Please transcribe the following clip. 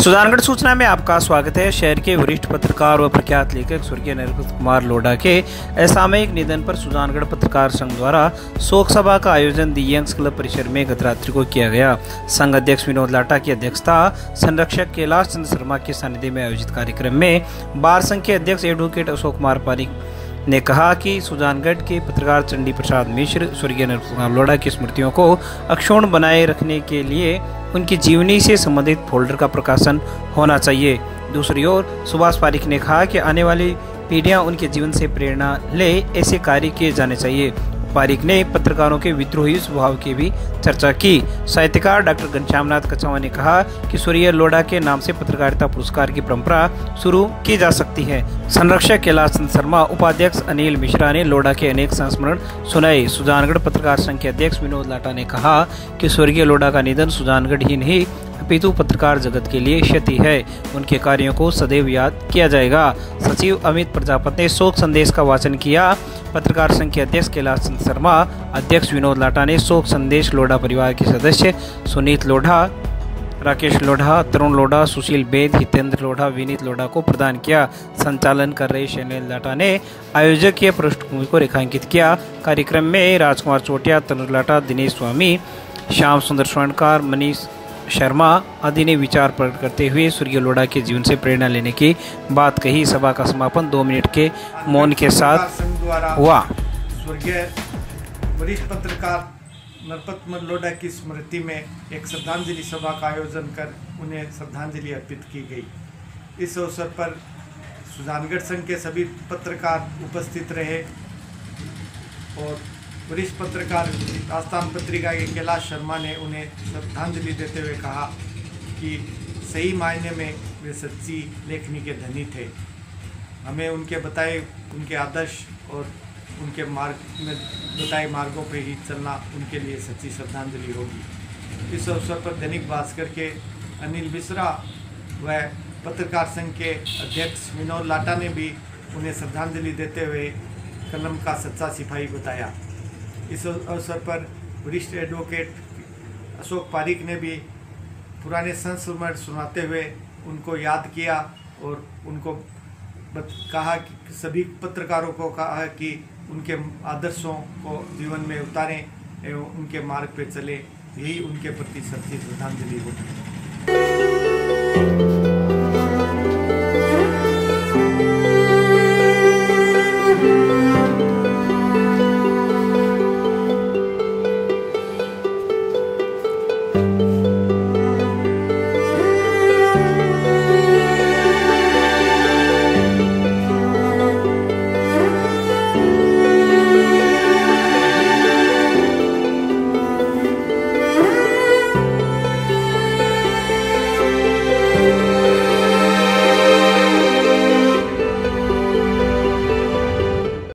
सुजानगढ़ सूचना में आपका स्वागत है। शहर के वरिष्ठ पत्रकार व प्रख्यात लेखक स्वर्गीय नरपत कुमार लोढ़ा के असामयिक निधन पर सुजानगढ़ पत्रकार संघ द्वारा शोक सभा का आयोजन दी यंग्स क्लब परिसर में गत रात्रि को किया गया। संघ अध्यक्ष विनोद लाटा की अध्यक्षता संरक्षक कैलाश चंद्र शर्मा के सानिध्य में आयोजित कार्यक्रम में बार संघ के अध्यक्ष एडवोकेट अशोक कुमार पारिक ने कहा कि सुजानगढ़ के पत्रकार चंडी प्रसाद मिश्र, स्वर्गीय नरसिंह लोढ़ा की स्मृतियों को अक्षुण बनाए रखने के लिए उनकी जीवनी से संबंधित फोल्डर का प्रकाशन होना चाहिए। दूसरी ओर, सुभाष पारिक ने कहा कि आने वाली पीढ़ियाँ उनके जीवन से प्रेरणा ले, ऐसे कार्य किए जाने चाहिए। पारिक ने पत्रकारों के विद्रोही स्वभाव की भी चर्चा की। साहित्यकार डॉक्टर घनश्यामनाथ कछावा ने कहा कि सूर्य लोढ़ा के नाम से पत्रकारिता पुरस्कार की परंपरा शुरू की जा सकती है। संरक्षक कैलाश चंद शर्मा, उपाध्यक्ष अनिल मिश्रा ने लोढ़ा के अनेक संस्मरण सुनाए। सुजानगढ़ पत्रकार संघ के अध्यक्ष विनोद लाटा ने कहा कि स्वर्गीय लोढ़ा का निधन सुजानगढ़ ही नहीं अपितु पत्रकार जगत के लिए क्षति है। उनके कार्यों को सदैव याद किया जाएगा। सचिव अमित प्रजापत ने शोक संदेश का वाचन किया। पत्रकार संघ के अध्यक्ष कैलाश चंद शर्मा, अध्यक्ष विनोद लाटा ने शोक संदेश लोढ़ा परिवार के सदस्य सुनीत लोढ़ा, राकेश लोढ़ा, तरुण लोढ़ा, सुशील बेद, हितेंद्र लोढ़ा, विनीत लोढ़ा को प्रदान किया। संचालन कर रहे शैलेंद्र लाटा ने आयोजकीय पृष्ठभूमि को रेखांकित किया। कार्यक्रम में राजकुमार चोटिया तरुण लाटा दिनेश स्वामी, श्याम सुंदर स्वर्णकार, मनीष शर्मा आदि ने विचार प्रकट करते हुए स्वर्गीय लोढ़ा के जीवन से प्रेरणा लेने की बात कही। सभा का समापन दो मिनट के मौन के साथ हुआ। स्वर्गीय वरिष्ठ पत्रकार नरपत लोढ़ा की स्मृति में एक श्रद्धांजलि सभा का आयोजन कर उन्हें श्रद्धांजलि अर्पित की गई। इस अवसर पर सुजानगढ़ संघ के सभी पत्रकार उपस्थित रहे और वरिष्ठ पत्रकार राजस्थान पत्रिका के कैलाश शर्मा ने उन्हें श्रद्धांजलि देते हुए कहा कि सही मायने में वे सच्ची लेखनी के धनी थे। हमें उनके बताए, उनके आदर्श और उनके मार्ग में बताए मार्गों पर ही चलना उनके लिए सच्ची श्रद्धांजलि होगी। इस अवसर पर दैनिक भास्कर के अनिल मिश्रा व पत्रकार संघ के अध्यक्ष विनोद लाटा ने भी उन्हें श्रद्धांजलि देते हुए कलम का सच्चा सिपाही बताया। इस अवसर पर वरिष्ठ एडवोकेट अशोक पारिक ने भी पुराने संस्मरण सुनाते हुए उनको याद किया और उनको कहा कि सभी पत्रकारों को कहा कि उनके आदर्शों को जीवन में उतारें एवं उनके मार्ग पर चले। यही उनके प्रति सच्ची श्रद्धांजलि होगी।